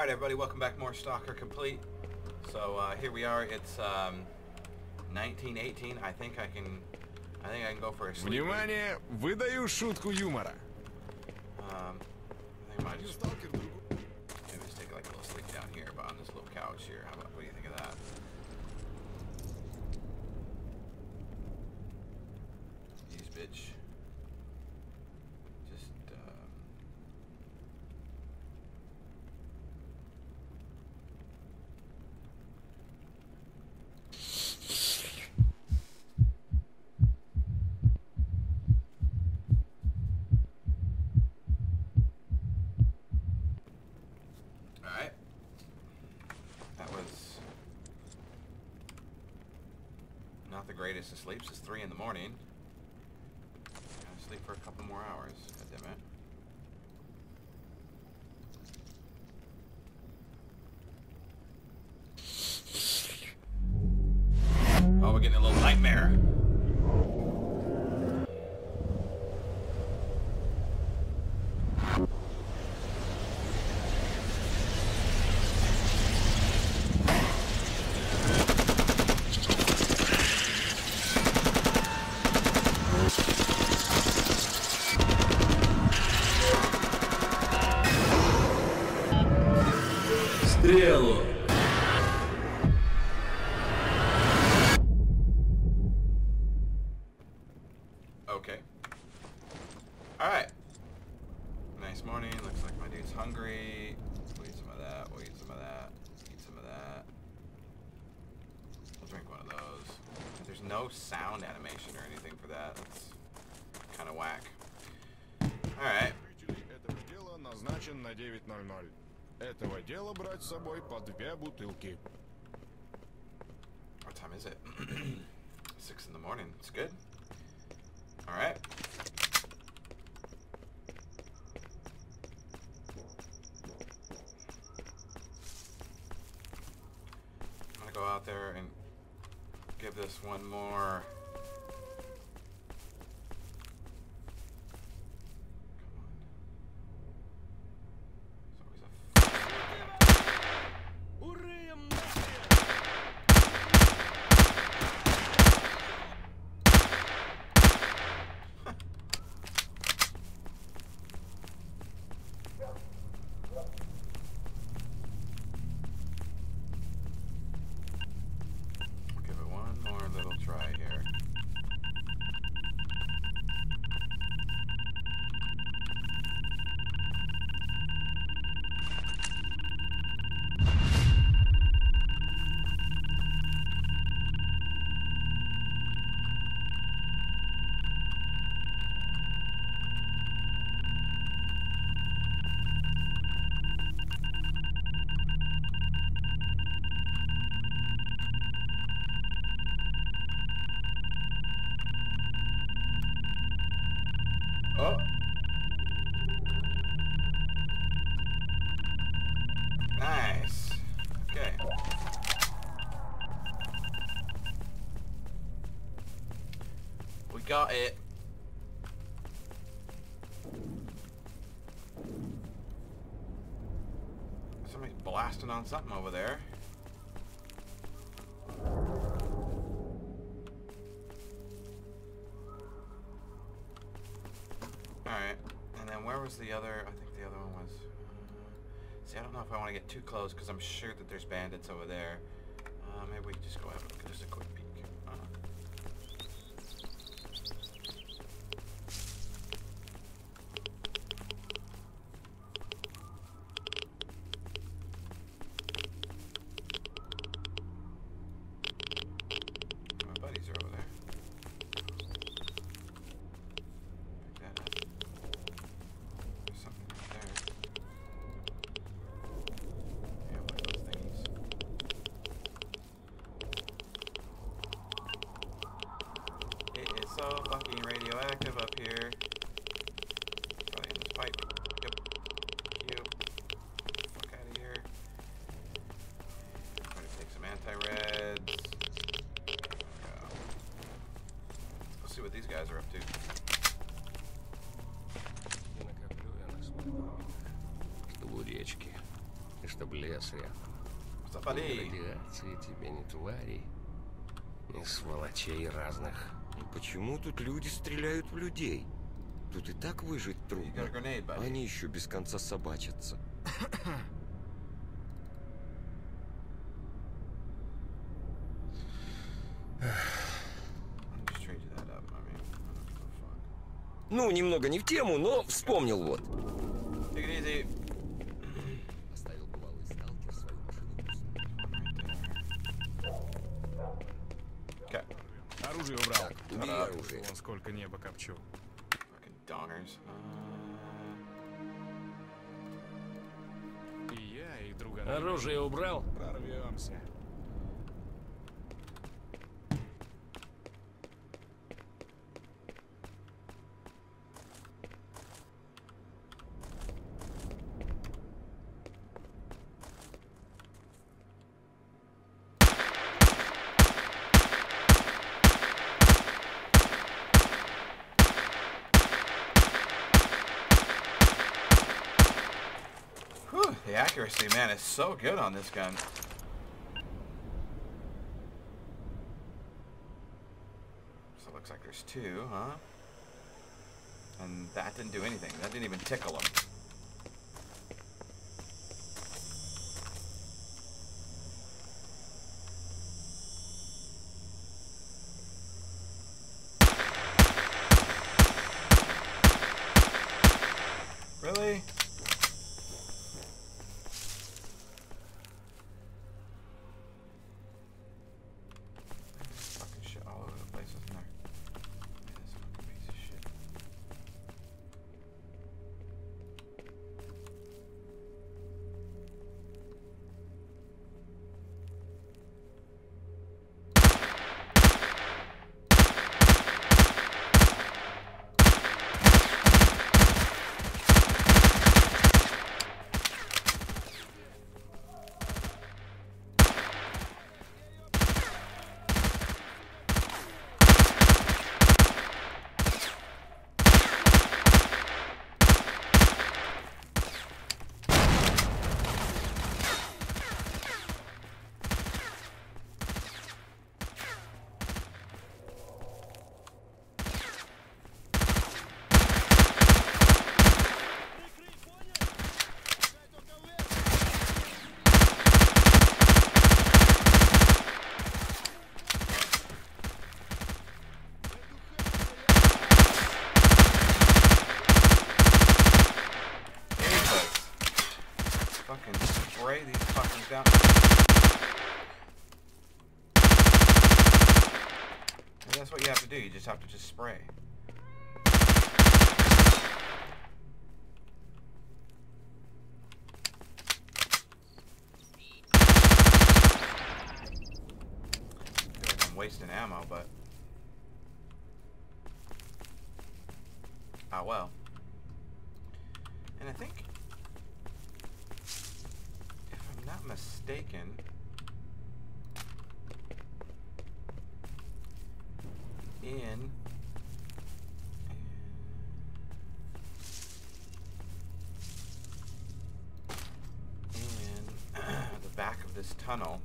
Alright everybody, welcome back more Stalker Complete. So uh, here we are, it's um, 1918. I think I can I think I can go for a sleep. Внимание, выдаю шутку юмора. Um, I think I might just maybe just take like a little sleep down here, but on this little couch here. How about what do you think of that? Use bitch. Greatest of sleeps. It's 3 in the morning. Gotta sleep for a couple more hours. God расстрелу! Out there and give this one more. Come on. There's always a Give it one more little try here. Oh. Nice. Okay. We got it. Somebody's blasting on something over there. Alright, and then where was the other? I think the other one was. Uh, see, I don't know if I want to get too close because I'm sure that there's bandits over there. Uh, maybe we can just go have just a quick peek. если Запали. радиации тебе не тварей, не сволочей разных. И почему тут люди стреляют в людей? Тут и так выжить трудно. Они еще без конца собачатся. Ну, немного не в тему, но вспомнил вот. Оружие. Вон сколько неба копчу. И я, и друга. Оружие убрал? Прорвемся. Accuracy, man, is so good on this gun. So it looks like there's two, huh? And that didn't do anything. That didn't even tickle him. Really? Fucking shit all over the place, isn't there? Look at this fucking piece of shit. Jesus. Fucking spray these fuckers down. Maybe that's what you have to do. You just have to just spray. I'm wasting ammo, but. Ah well. And I think, if I'm not mistaken, in in the back of this tunnel,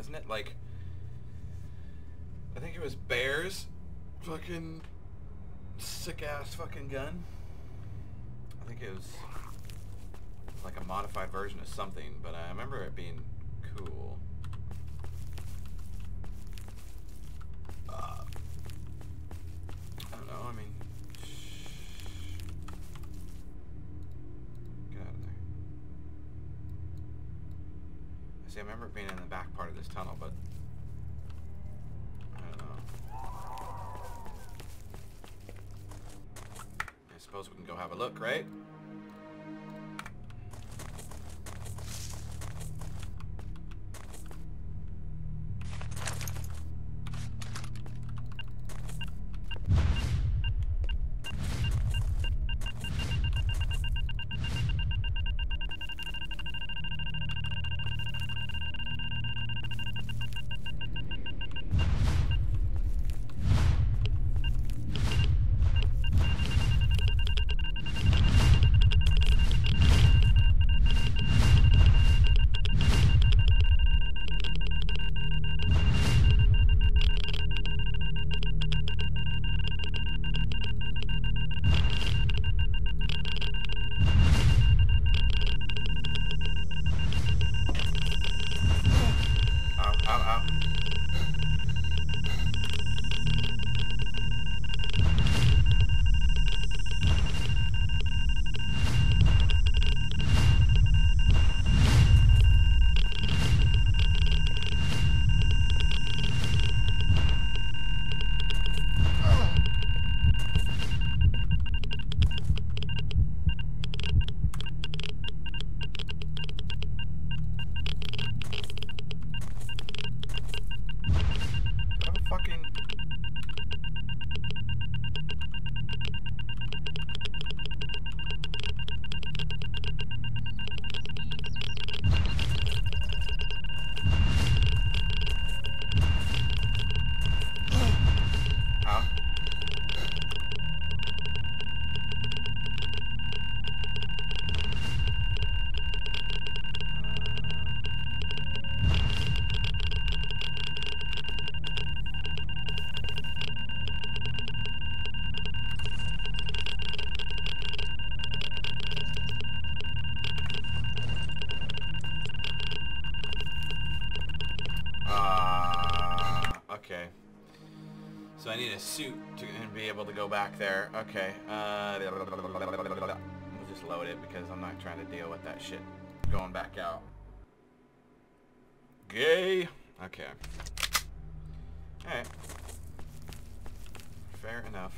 isn't it like? I think it was Bear's fucking sick ass fucking gun. I think it was like a modified version of something, but I remember it being cool. See. I remember being in the back part of this tunnel, but I don't know. I suppose we can go have a look, right? Back there. Okay. Uh, we'll just load it because I'm not trying to deal with that shit going back out. Gay. Okay. Alright. Fair enough.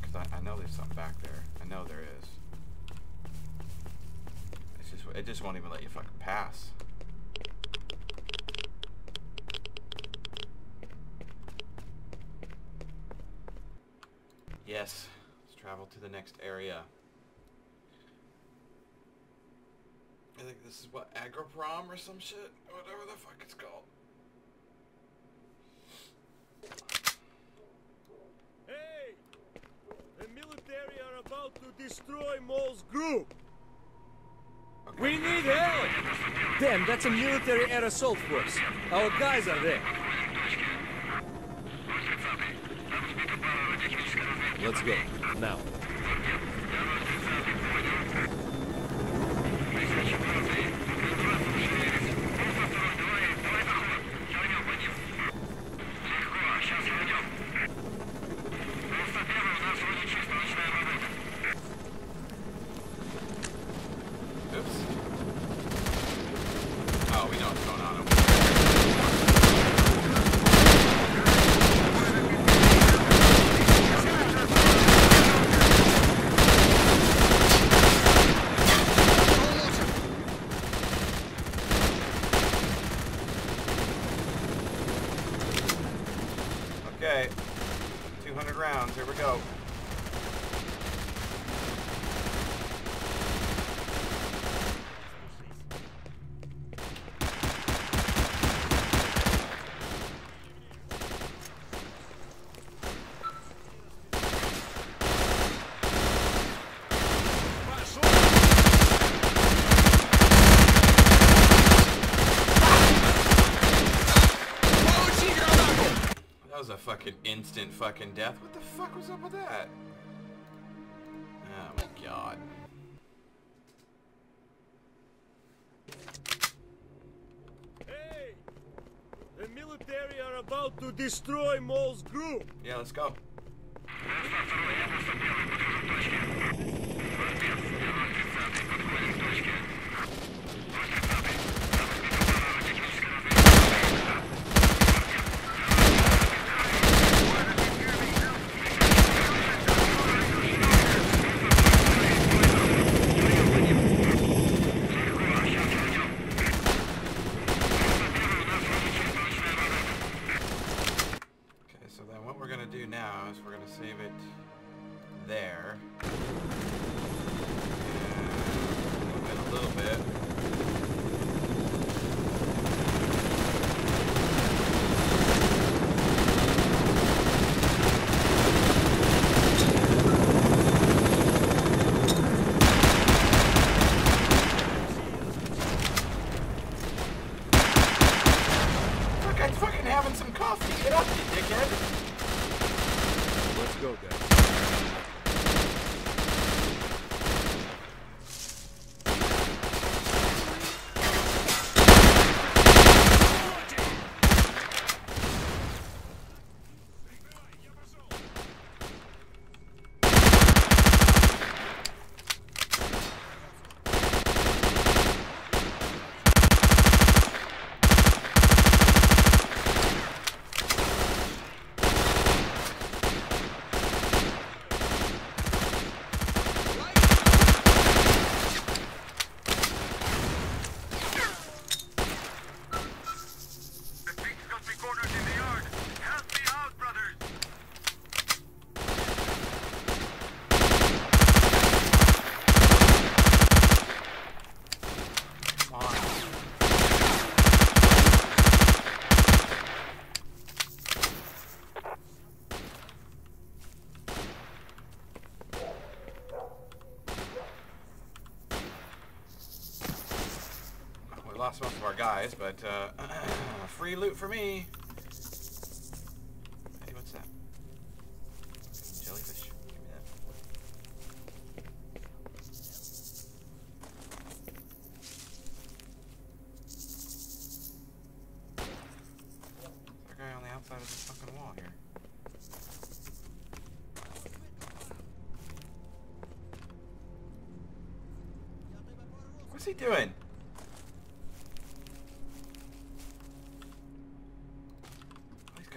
Because I, I know there's something back there. I know there is. It's just, it just won't even let you fucking pass. Yes. Let's travel to the next area. I think this is what Agroprom or some shit, whatever the fuck it's called. Hey! The military are about to destroy Mole's group! Okay. We need help! Damn, that's a military air assault force. Our guys are there. Let's go. Now. Oops. Oh, we know what's going on. Okay. 200 rounds. Here we go. That was a fucking instant fucking death. What the fuck was up with that? Oh my god. Hey! The military are about to destroy Mole's group! Yeah, let's go. Okay, so then what we're gonna is we're gonna save it there. And move it a little bit. Fuck, I'm fucking having some coffee. Get up, you dickhead. Let's go, guys. The thing's got me cornered in the yard. Help me out, brothers. Come on. We lost most of our guys, but uh, free loot for me.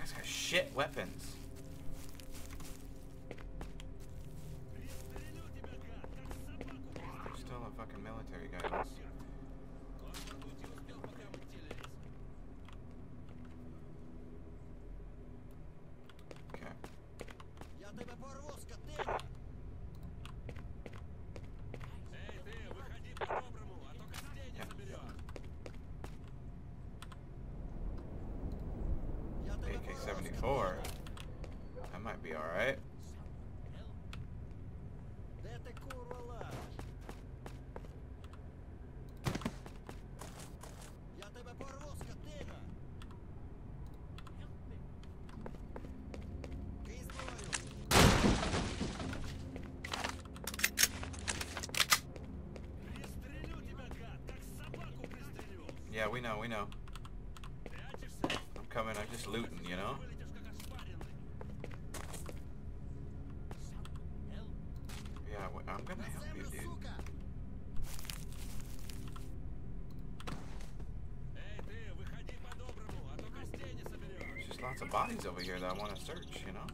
Guys got shit weapons. There's still a fucking military guy. Yeah, we know, we know. I'm coming, I'm just looting, you know? Yeah, I'm gonna help you, dude. There's just lots of bodies over here that I want to search, you know?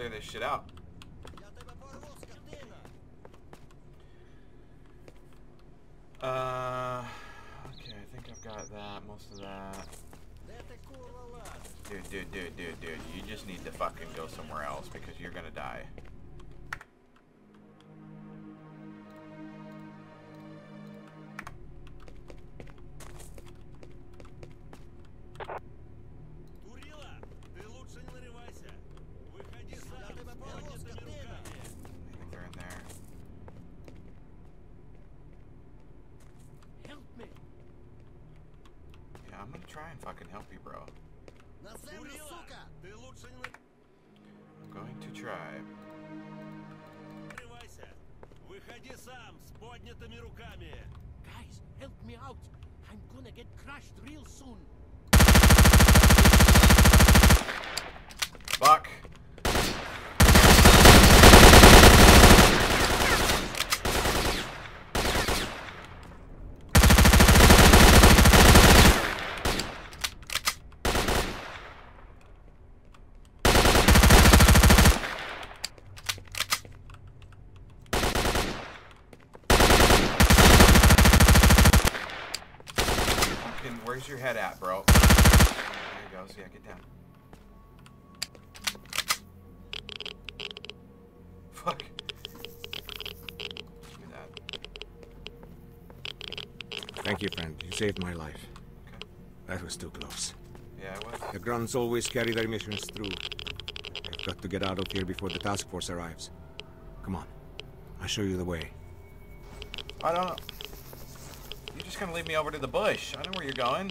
clear this shit out. Uh, okay, I think I've got that, most of that. Dude, dude, dude, dude, dude, you just need to fucking go somewhere else because you're gonna die. I'm gonna try and fucking help you, bro. I'm going to try. Guys, help me out. I'm gonna get crushed real soon. Fuck. Where's your head at, bro? There you go. Yeah, get down. Fuck. Give me that. Thank you, friend. You saved my life. Okay. That was too close. Yeah, it was. The grunts always carry their missions through. I've got to get out of here before the task force arrives. Come on. I'll show you the way. I don't know. Just gonna leave me over to the bush. I know where you're going.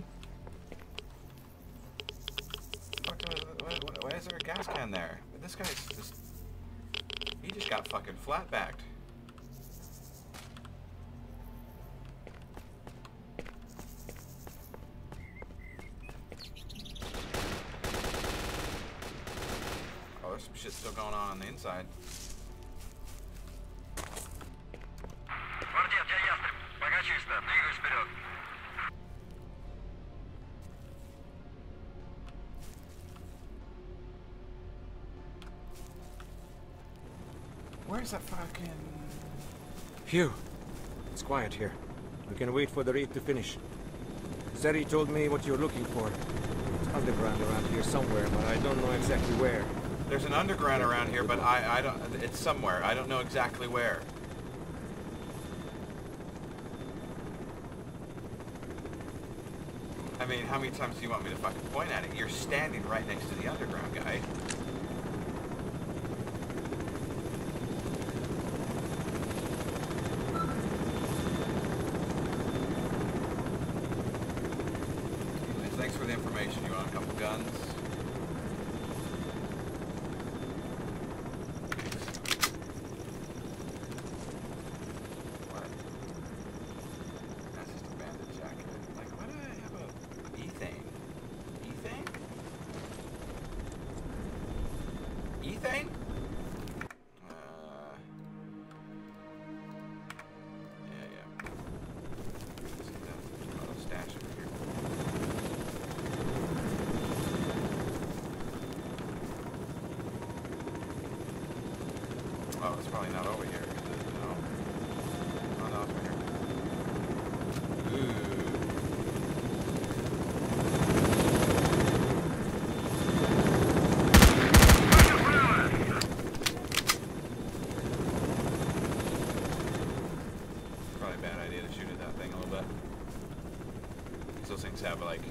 Why is there a gas can there? This guy's just... He just got fucking flat-backed. Oh, there's some shit still going on on the inside. Where's that fucking... Phew. It's quiet here. We can wait for the raid to finish. Zeri told me what you're looking for. It's underground around here somewhere, but I don't know exactly where. There's an underground around here, but I, I don't... It's somewhere. I don't know exactly where. I mean, how many times do you want me to fucking point at it? You're standing right next to the underground guy. Anyways, thanks for the information. You want a couple guns? What? That's just a bandit jacket. Like, why do I have a ethane? It's probably not over here. is it? No. Oh no, it's right here. Ooh. Probably a bad idea to shoot at that thing a little bit. 'Cause Those things have like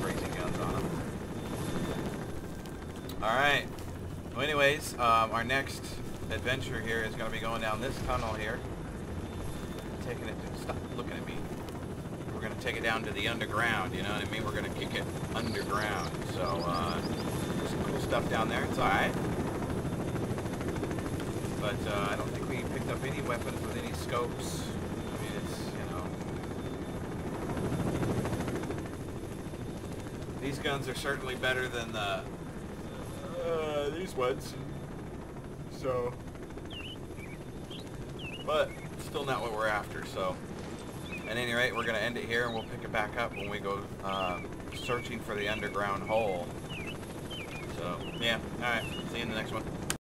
crazy guns on them. Alright. Well, anyways, um, our next adventure here is going to be going down this tunnel here. Taking it to... Stop looking at me. We're going to take it down to the underground, you know what I mean? We're going to kick it underground. So, uh, some cool stuff down there. It's alright. But, uh, I don't think we picked up any weapons with any scopes. I mean, it's, you know... These guns are certainly better than the these ones. So, but still not what we're after. So, at any rate, we're gonna end it here, and we'll pick it back up when we go um, searching for the underground hole. So, yeah. All right. See you in the next one.